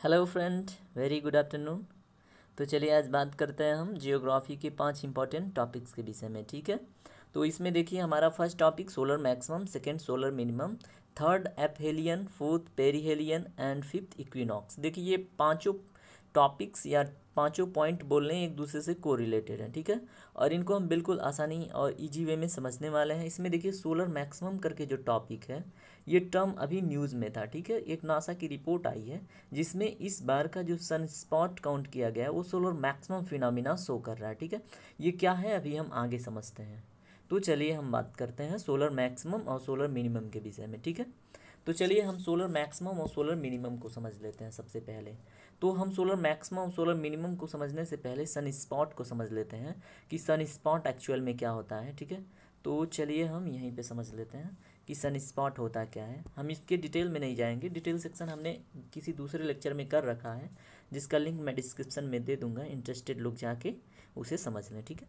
Hello friend very good afternoon तो चलिए आज बात करते हैं हम जियोग्राफी के पाँच इंपॉर्टेंट टॉपिक्स के विषय में, ठीक है? तो इसमें देखिए, हमारा first topic solar maximum second solar minimum third aphelion fourth perihelion and fifth equinox देखिए, ये पाँचों टॉपिक्स या पाँचों पॉइंट बोल रहे हैं एक दूसरे से को रिलेटेड है, ठीक है? और इनको हम बिल्कुल आसानी और इजी वे में समझने वाले हैं। इसमें देखिए सोलर मैक्सिमम करके जो टॉपिक है, ये टर्म अभी न्यूज़ में था, ठीक है? एक नासा की रिपोर्ट आई है, जिसमें इस बार का जो सन स्पॉट काउंट किया गया है, वो सोलर मैक्सिमम फिनोमिना शो कर रहा है, ठीक है? ये क्या है, अभी हम आगे समझते हैं। तो चलिए हम बात करते हैं सोलर मैक्सिमम और सोलर मिनिमम के विषय में, ठीक है? तो चलिए हम सोलर मैक्सिमम और सोलर मिनिमम को समझ लेते हैं सबसे पहले। तो हम सोलर मैक्सिमम और सोलर मिनिमम को समझने से पहले सन स्पॉट को समझ लेते हैं कि सन स्पॉट एक्चुअल में क्या होता है, ठीक है? तो चलिए हम यहीं पे समझ लेते हैं कि सन स्पॉट होता क्या है। हम इसके डिटेल में नहीं जाएँगे। डिटेल सेक्शन हमने किसी दूसरे लेक्चर में कर रखा है, जिसका लिंक मैं डिस्क्रिप्शन में दे दूँगा। इंटरेस्टेड लोग जाके उसे समझ लें, ठीक है?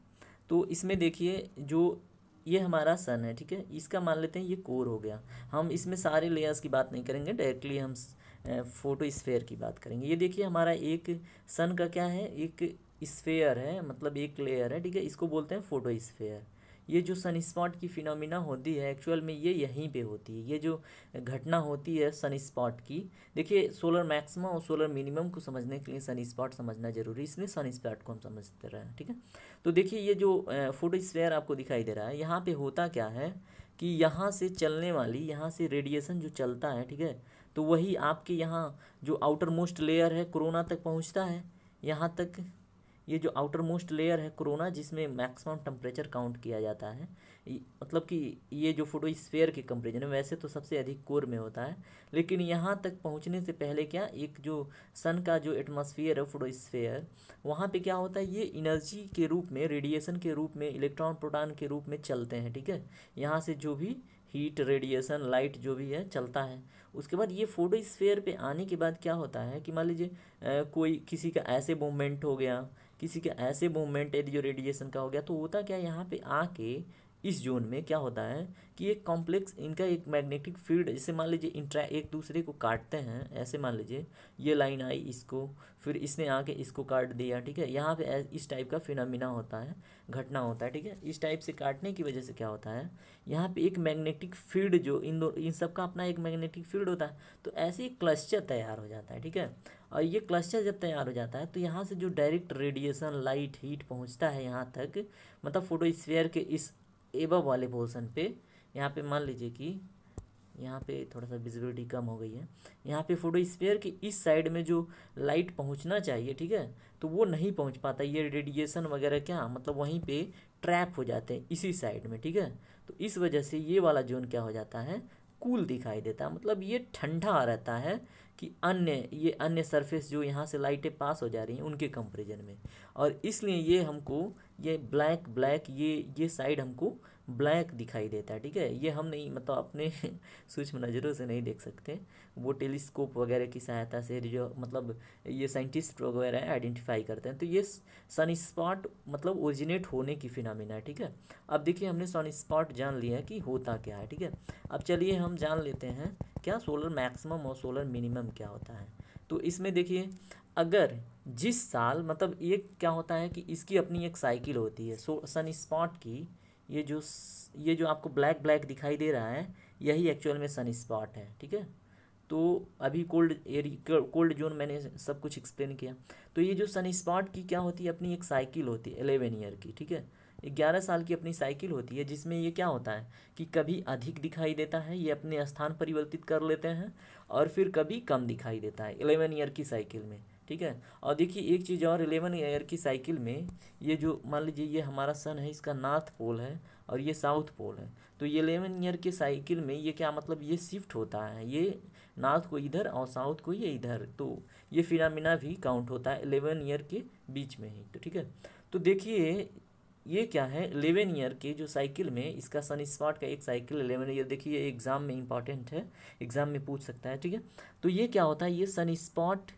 तो इसमें देखिए, जो ये हमारा सन है, ठीक है? इसका मान लेते हैं ये कोर हो गया। हम इसमें सारे लेयर्स की बात नहीं करेंगे। डायरेक्टली हम फ़ोटो स्फेयर की बात करेंगे। ये देखिए हमारा एक सन का क्या है? एक स्फेयर है मतलब एक लेयर है, ठीक है? इसको बोलते हैं फ़ोटो स्फेयर ये जो सन स्पॉट की फिनोमिना होती है, एक्चुअल में ये यहीं पे होती है। ये जो घटना होती है सन स्पॉट की, देखिए सोलर मैक्सिमम और सोलर मिनिमम को समझने के लिए सन स्पॉट समझना ज़रूरी है। इसलिए सन स्पॉट को हम समझते रहे, ठीक है? तो देखिए ये जो फ़ोटो स्फेयर आपको दिखाई दे रहा है, यहाँ पे होता क्या है? कि यहाँ से चलने वाली, यहाँ से रेडिएशन जो चलता है, ठीक है? तो वही आपके यहाँ जो आउटर मोस्ट लेयर है कोरोना तक पहुँचता है, यहाँ तक ये जो आउटर मोस्ट लेयर है कोरोना जिसमें मैक्सिमम टेम्परेचर काउंट किया जाता है मतलब कि ये जो फ़ोटो स्फेयर के कंपेरिजन में, वैसे तो सबसे अधिक कोर में होता है, लेकिन यहाँ तक पहुँचने से पहले क्या, एक जो सन का जो एटमोसफियर है फ़ोटो स्फेयर वहाँ पर क्या होता है, ये एनर्जी के रूप में रेडिएशन के रूप में इलेक्ट्रॉन प्रोटॉन के रूप में चलते हैं, ठीक है? यहाँ से जो भी हीट रेडिएशन लाइट जो भी है, चलता है। उसके बाद ये फ़ोटो स्फेयर पे आने के बाद क्या होता है कि मान लीजिए कोई किसी का ऐसे मूवमेंट हो गया किसी के ऐसे मूवमेंट यदि जो रेडिएशन का हो गया तो होता क्या यहाँ पे आके इस जोन में क्या होता है कि एक कॉम्प्लेक्स इनका एक मैग्नेटिक फ़ील्ड जैसे मान लीजिए इंट्रा एक दूसरे को काटते हैं, ऐसे मान लीजिए, ये लाइन आई इसको, फिर इसने आके इसको काट दिया, ठीक है? यहाँ पे इस टाइप का फिनमिना होता है, घटना होता है, ठीक है? इस टाइप से काटने की वजह से क्या होता है, यहाँ पे एक मैग्नेटिक फ़ील्ड जो इन दो, इन सब का अपना एक मैग्नेटिक फ़ील्ड होता है तो ऐसे एक क्लस्टर तैयार हो जाता है, ठीक है? और ये क्लस्टर जब तैयार हो जाता है तो यहाँ से जो डायरेक्ट रेडिएशन लाइट हीट पहुँचता है यहाँ तक मतलब फ़ोटो स्फेयर के इस एबव वाले पोर्सन पे, यहाँ पे मान लीजिए कि यहाँ पे थोड़ा सा विजिबिलिटी कम हो गई है। यहाँ पे फ़ोटो स्पेयर की इस साइड में जो लाइट पहुँचना चाहिए, ठीक है? तो वो नहीं पहुँच पाता, ये रेडिएशन वगैरह क्या मतलब वहीं पे ट्रैप हो जाते हैं, इसी साइड में, ठीक है? तो इस वजह से ये वाला जोन क्या हो जाता है? कूल दिखाई देता है मतलब ये ठंडा रहता है कि अन्य, ये अन्य सरफेस जो यहाँ से लाइटें पास हो जा रही हैं, उनके कंपेरिजन में। और इसलिए ये हमको, ये ब्लैक ब्लैक ये ये साइड हमको ब्लैक दिखाई देता है, ठीक है? ये हम नहीं मतलब अपने सूक्ष्म नज़रों से नहीं देख सकते। वो टेलीस्कोप वगैरह की सहायता से जो मतलब ये साइंटिस्ट वगैरह आइडेंटिफाई करते हैं। तो ये सन स्पॉट मतलब ओरिजिनेट होने की फिनामिना है, ठीक है? अब देखिए, हमने सन स्पॉट जान लिया कि होता क्या है, ठीक है? अब चलिए हम जान लेते हैं क्या सोलर मैक्सिमम और सोलर मिनिमम क्या होता है? तो इसमें देखिए, अगर जिस साल मतलब ये क्या होता है कि इसकी अपनी एक साइकिल होती है सो सन स्पॉट की, ये जो ये जो आपको ब्लैक ब्लैक दिखाई दे रहा है, यही एक्चुअल में सन स्पॉट है, ठीक है? तो अभी कोल्ड एरिया कोल्ड जोन मैंने सब कुछ एक्सप्लेन किया। तो ये जो सन स्पॉट की क्या होती है, अपनी एक साइकिल होती है एलेवन ईयर की, ठीक है? ग्यारह साल की अपनी साइकिल होती है, जिसमें ये क्या होता है कि कभी अधिक दिखाई देता है, ये अपने स्थान परिवर्तित कर लेते हैं और फिर कभी कम दिखाई देता है एलेवन ईयर की साइकिल में, ठीक है? और देखिए एक चीज़ और एलेवन ईयर की साइकिल में ये जो, मान लीजिए ये हमारा सन है, इसका नॉर्थ पोल है और ये साउथ पोल है तो ये एलेवन ईयर के साइकिल में ये क्या मतलब ये शिफ्ट होता है, ये नॉर्थ को इधर और साउथ को ये इधर तो ये फिनामिना भी काउंट होता है एलेवन ईयर के बीच में ही तो ठीक है? तो देखिए ये क्या है? एलेवन ईयर के जो साइकिल में इसका सन स्पॉट का एक साइकिल एलेवन ईयर देखिए एग्ज़ाम में इंपॉर्टेंट है। एग्ज़ाम में पूछ सकता है, ठीक है? तो ये क्या होता है? ये सन स्पॉट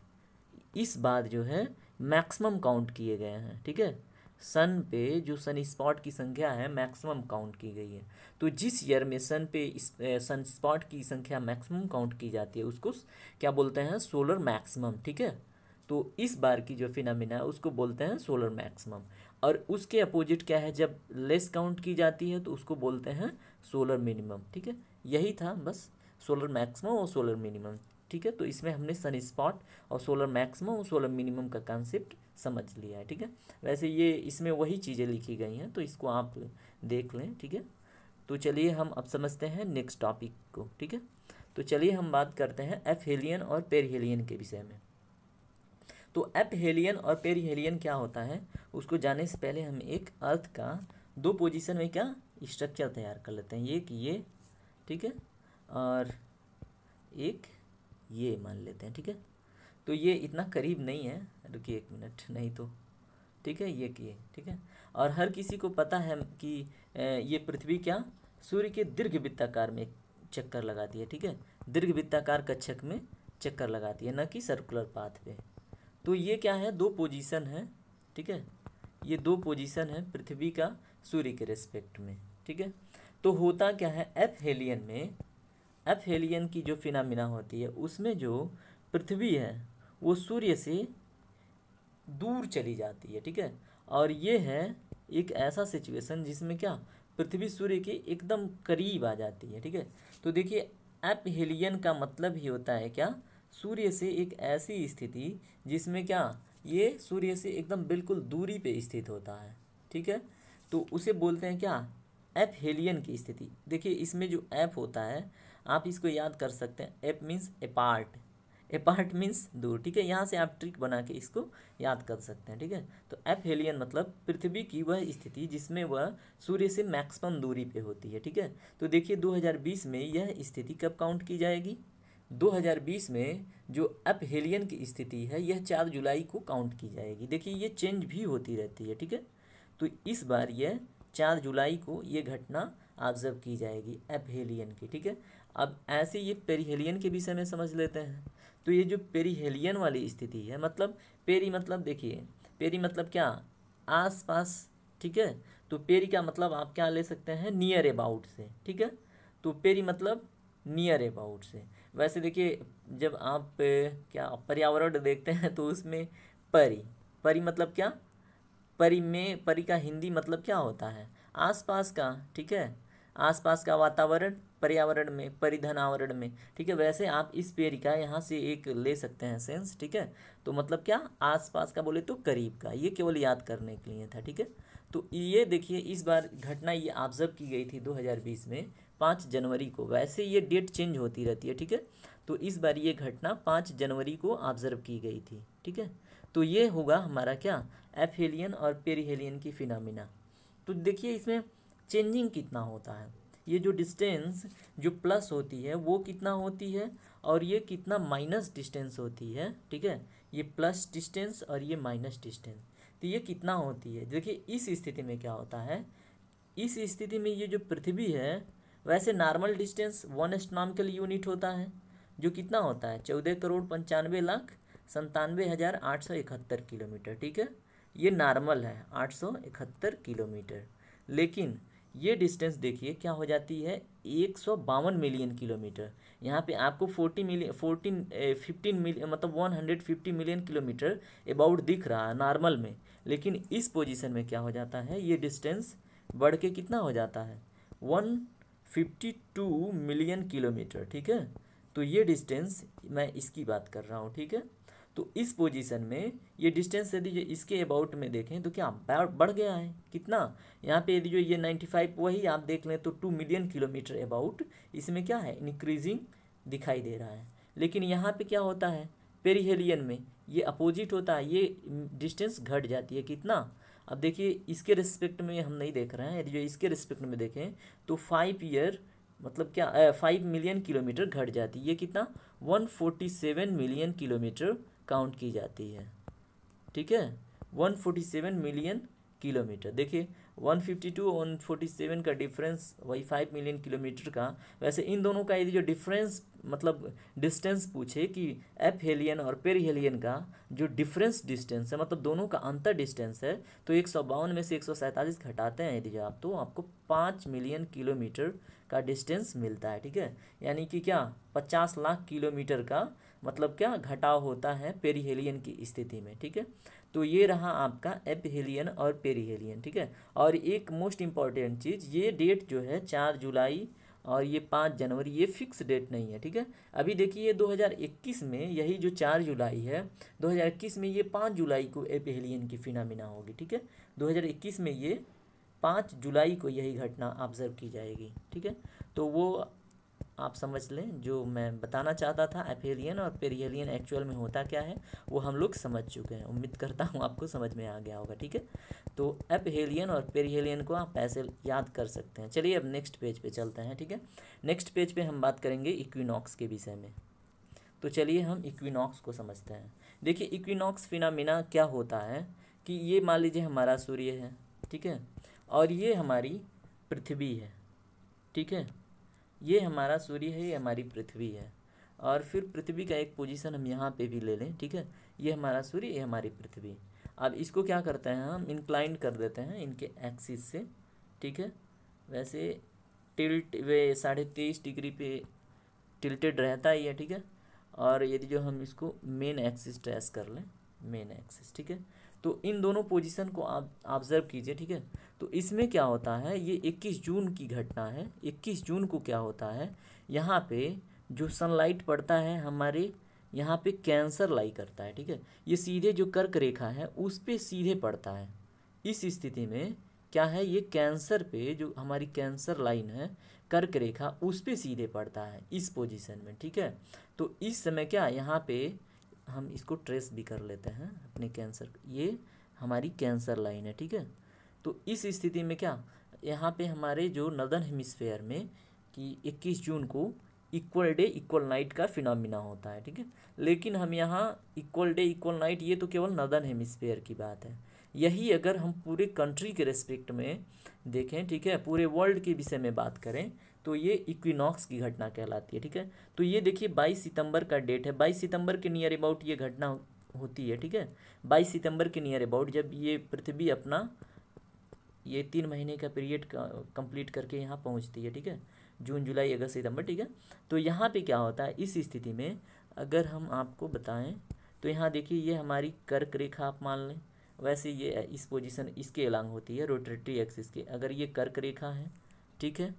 इस बार जो है मैक्सिमम काउंट किए गए हैं, ठीक है? सन पे जो सन स्पॉट की संख्या है मैक्सिमम काउंट की गई है। तो जिस ईयर में सन पे इस सन स्पॉट की संख्या मैक्सिमम काउंट की जाती है, उसको क्या बोलते हैं? सोलर मैक्सिमम ठीक है? तो इस बार की जो फिनामिना है, उसको बोलते हैं सोलर मैक्सिमम और उसके अपोजिट क्या है? जब लेस काउंट की जाती है तो उसको बोलते हैं सोलर मिनिमम ठीक है? यही था बस सोलर मैक्सिमम और सोलर मिनिमम ठीक है? तो इसमें हमने सन स्पॉट और सोलर मैक्सिमम और सोलर मिनिमम का कॉन्सेप्ट समझ लिया है, ठीक है? वैसे ये इसमें वही चीज़ें लिखी गई हैं तो इसको आप देख लें, ठीक है? तो चलिए हम अब समझते हैं नेक्स्ट टॉपिक को, ठीक है? तो चलिए हम बात करते हैं एफ़ हेलियन और पेरहेलियन के विषय में। तो एप हेलियन और पेरीहेलियन क्या होता है? उसको जाने से पहले हम एक अर्थ का दो पोजीशन में क्या स्ट्रक्चर तैयार कर लेते हैं। एक ये, ठीक है? और एक ये मान लेते हैं, ठीक है? तो ये इतना करीब नहीं है। रुकिए एक मिनट नहीं तो ठीक है? ये किए ठीक है? और हर किसी को पता है कि ये पृथ्वी क्या? सूर्य के दीर्घ वृत्ताकार में चक्कर लगाती है, ठीक है? दीर्घ वृत्ताकार कक्षक में चक्कर लगाती है, न कि सर्कुलर पाथ पे। तो ये क्या है? दो पोजीशन है, ठीक है? ये दो पोजीशन है पृथ्वी का सूर्य के रेस्पेक्ट में, ठीक है? तो होता क्या है? एफ़ हेलियन में एफ़ हेलियन की जो फिनामिना होती है, उसमें जो पृथ्वी है, वो सूर्य से दूर चली जाती है, ठीक है? और ये है एक ऐसा सिचुएशन जिसमें क्या? पृथ्वी सूर्य के एकदम करीब आ जाती है, ठीक है? तो देखिए एप हेलियन का मतलब ही होता है क्या? सूर्य से एक ऐसी स्थिति जिसमें क्या, ये सूर्य से एकदम बिल्कुल दूरी पे स्थित होता है, ठीक है? तो उसे बोलते हैं क्या? एप हेलियन की स्थिति। देखिए, इसमें जो ऐप होता है, आप इसको याद कर सकते हैं। Ap means a part a part means दूर, ठीक है? यहाँ से आप ट्रिक बना के इसको याद कर सकते हैं, ठीक है? तो एप हेलियन मतलब पृथ्वी की वह स्थिति जिसमें वह सूर्य से मैक्सिमम दूरी पे होती है, ठीक है? तो देखिए 2020 में यह स्थिति कब काउंट की जाएगी? 2020 में जो अप हेलियन की स्थिति है, यह चार जुलाई को काउंट की जाएगी। देखिए, ये चेंज भी होती रहती है, ठीक है? तो इस बार यह चार जुलाई को ये घटना ऑब्ज़र्व की जाएगी एपहेलियन की, ठीक है? अब ऐसे ये पेरीहेलियन के विषय में समझ लेते हैं। तो ये जो पेरीहेलियन वाली स्थिति है मतलब पेरी मतलब देखिए, पेरी मतलब क्या? आस पास ठीक है? तो पेरी का मतलब आप क्या ले सकते हैं? नियर अबाउट से, ठीक है? तो पेरी मतलब नियर अबाउट से। वैसे देखिए, जब आप, क्या, पर्यावरण देखते हैं तो उसमें परी परी मतलब क्या? परी में, परी का हिंदी मतलब क्या होता है? आसपास का, ठीक है? आसपास का वातावरण, पर्यावरण में, परिधन आवरण में, ठीक है? वैसे आप इस पेड़ का यहाँ से एक ले सकते हैं सेंस, ठीक है? तो मतलब क्या? आसपास का बोले तो करीब का, ये केवल याद करने के लिए था, ठीक है? तो ये देखिए, इस बार घटना ये ऑब्ज़र्व की गई थी 2020 में पाँच जनवरी को। वैसे ये डेट चेंज होती रहती है, ठीक है? तो इस बार ये घटना पाँच जनवरी को ऑब्ज़र्व की गई थी, ठीक है? तो ये होगा हमारा क्या? एफेलियन और पेरीहेलियन की फिनामिना। तो देखिए इसमें चेंजिंग कितना होता है। ये जो डिस्टेंस जो प्लस होती है, वो कितना होती है और ये कितना माइनस डिस्टेंस होती है, ठीक है? ये प्लस डिस्टेंस और ये माइनस डिस्टेंस। तो ये कितना होती है? देखिए इस स्थिति में क्या होता है? इस स्थिति में ये जो पृथ्वी है वैसे normal distance one astronomical unit होता है, जो कितना होता है? चौदह करोड़ पंचानवे लाख संतानवे हज़ार आठ सौ इकहत्तर किलोमीटर, ठीक है? ये नॉर्मल है, आठ सौ इकहत्तर किलोमीटर। लेकिन ये डिस्टेंस देखिए क्या हो जाती है? एक सौ बावन मिलियन किलोमीटर। यहाँ पे आपको forty million fourteen fifteen million मतलब one hundred fifty million kilometre about दिख रहा है नॉर्मल में। लेकिन इस पोजीशन में क्या हो जाता है? ये डिस्टेंस बढ़ के कितना हो जाता है? One fifty two million kilometre ठीक है? तो ये डिस्टेंस मैं इसकी बात कर रहा हूँ, ठीक है? तो इस पोजीशन में ये डिस्टेंस यदि जो इसके अबाउट में देखें तो क्या बढ़ गया है? कितना? यहाँ पे यदि जो ये नाइन्टी फाइव वही आप देख लें तो टू मिलियन किलोमीटर अबाउट इसमें क्या है? इंक्रीजिंग दिखाई दे रहा है। लेकिन यहाँ पे क्या होता है? पेरीहेलियन में ये अपोजिट होता है, ये डिस्टेंस घट जाती है कितना? अब देखिए, इसके रिस्पेक्ट में हम नहीं देख रहे हैं। यदि जो इसके रिस्पेक्ट में देखें तो फाइव ईयर मतलब क्या फाइव मिलियन किलोमीटर घट जाती है। ये कितना? One forty seven million kilometre count की जाती है। ठीक है? One forty seven million kilometre. देखिए one fifty two one forty seven का डिफरेंस वही फाइव मिलियन किलोमीटर का। वैसे इन दोनों का यदि जो डिफरेंस मतलब डिस्टेंस पूछे कि एप हेलियन और पेर हेलियन का जो डिफरेंस डिस्टेंस है मतलब दोनों का अंतर डिस्टेंस है तो एक सौ बावन में से एक सौ सैंतालीस घटाते हैं यदि आप तो आपको पाँच मिलियन किलोमीटर का डिस्टेंस मिलता है, ठीक है? यानी कि क्या? पचास लाख किलोमीटर का मतलब क्या? घटाव होता है पेरीहेलियन की स्थिति में, ठीक है? तो ये रहा आपका एपहेलियन और पेरीहेलियन ठीक है? और एक मोस्ट इंपॉर्टेंट चीज़, ये डेट जो है चार जुलाई और ये पाँच जनवरी, ये फिक्स डेट नहीं है, ठीक है? अभी देखिए 2021 में यही जो चार जुलाई है 2021 में ये पाँच जुलाई को एपहेलियन की फिनामिना होगी, ठीक है? 2021 में ये पाँच जुलाई को यही घटना ऑब्ज़र्व की जाएगी, ठीक है? तो वो आप समझ लें, जो मैं बताना चाहता था एफेलियन और पेरियलियन एक्चुअल में होता क्या है, वो हम लोग समझ चुके हैं। उम्मीद करता हूँ आपको समझ में आ गया होगा, ठीक है? तो एपहेलियन और पेरियलियन को आप ऐसे याद कर सकते हैं। चलिए अब नेक्स्ट पेज पे चलते हैं, ठीक है? नेक्स्ट पेज पे हम बात करेंगे इक्विनॉक्स के विषय में। तो चलिए हम इक्विनॉक्स को समझते हैं। देखिए इक्विनॉक्स फिनामिना क्या होता है कि ये मान लीजिए हमारा सूर्य है, ठीक है? और ये हमारी पृथ्वी है, ठीक है? ये हमारा सूर्य है, ये हमारी पृथ्वी है। और फिर पृथ्वी का एक पोजीशन हम यहाँ पे भी ले लें, ठीक है? ये हमारा सूर्य, ये हमारी पृथ्वी। अब इसको क्या करते हैं हम? इंक्लाइन कर देते हैं इनके एक्सिस से, ठीक है? वैसे टिल्ट वे साढ़े तेईस डिग्री पे टिल्टेड रहता ही है, ठीक है? और यदि जो हम इसको मेन एक्सिस ट्रेस कर लें मेन एक्सिस ठीक है? तो इन दोनों पोजीशन को आप ऑब्ज़र्व कीजिए, ठीक है? तो इसमें क्या होता है, ये 21 जून की घटना है। 21 जून को क्या होता है, यहाँ पे जो सनलाइट पड़ता है हमारे, यहाँ पे कैंसर लाई करता है, ठीक है? ये सीधे जो कर्क रेखा है, उस पर सीधे पड़ता है। इस स्थिति में क्या है, ये कैंसर पे जो हमारी कैंसर लाइन है, कर्क रेखा, उस पर सीधे पड़ता है, इस पोजीशन में, ठीक है? तो इस समय क्या, यहाँ पे हम इसको ट्रेस भी कर लेते हैं अपने कैंसर ये हमारी कैंसर लाइन है, ठीक है? तो इस स्थिति में क्या? यहाँ पे हमारे जो नदन हेमिसफेयर में कि 21 जून को इक्वल डे इक्वल नाइट का फिनोमिना होता है, ठीक है? लेकिन हम यहाँ इक्वल डे इक्वल नाइट ये तो केवल नदन हेमिसफेयर की बात है। यही अगर हम पूरे कंट्री के रेस्पेक्ट में देखें, ठीक है? पूरे वर्ल्ड के विषय में बात करें तो ये इक्विनॉक्स की घटना कहलाती है, ठीक है? तो ये देखिए 22 सितंबर का डेट है। 22 सितंबर के नियर अबाउट ये घटना होती है, ठीक है? 22 सितंबर के नियर अबाउट जब ये पृथ्वी अपना ये तीन महीने का पीरियड कंप्लीट करके यहाँ पहुँचती है, ठीक है? जून, जुलाई, अगस्त, सितंबर, ठीक है? तो यहाँ पे क्या होता है? इस स्थिति में अगर हम आपको बताएँ तो यहाँ देखिए, ये हमारी कर्क रेखा आप मान लें। वैसे ये इस पोजीशन इसके अलॉन्ग होती है रोटेटरी एक्सिस के। अगर ये कर्क रेखा है, ठीक है?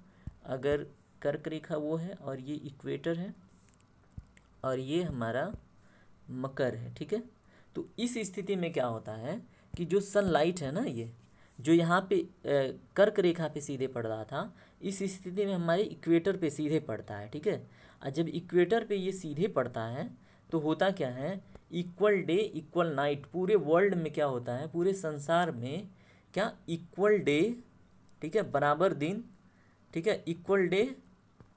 अगर कर्क रेखा वो है और ये इक्वेटर है और ये हमारा मकर है, ठीक है? तो इस स्थिति में क्या होता है कि जो सनलाइट है ना ये, जो यहाँ पे कर्क रेखा पे सीधे पड़ रहा था, इस स्थिति में हमारे इक्वेटर पे सीधे पड़ता है, ठीक है? और जब इक्वेटर पे ये सीधे पड़ता है तो होता क्या है? इक्वल डे इक्वल नाइट पूरे वर्ल्ड में क्या होता है? पूरे संसार में क्या? इक्वल डे ठीक है? बराबर दिन ठीक है इक्वल डे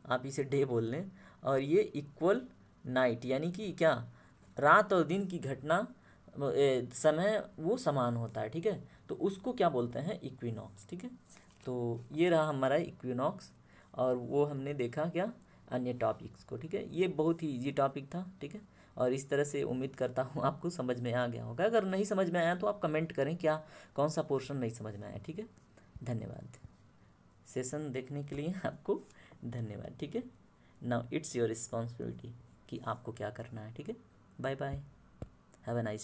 आप इसे डे बोल लें, और ये इक्वल नाइट यानी कि क्या? रात और दिन की घटना समय वो समान होता है, ठीक है? तो उसको क्या बोलते हैं? इक्विनॉक्स ठीक है? तो ये रहा हमारा इक्विनॉक्स और वो हमने देखा क्या? अन्य टॉपिक्स को, ठीक है? ये बहुत ही इजी टॉपिक था, ठीक है? और इस तरह से उम्मीद करता हूँ आपको समझ में आ गया होगा। अगर नहीं समझ में आया तो आप कमेंट करें क्या? कौन सा पोर्शन नहीं समझ में आया, ठीक है? धन्यवाद। सेशन देखने के लिए आपको धन्यवाद, ठीक है? नाउ इट्स योर रिस्पॉन्सिबिलिटी कि आपको क्या करना है, ठीक है? Bye bye have a nice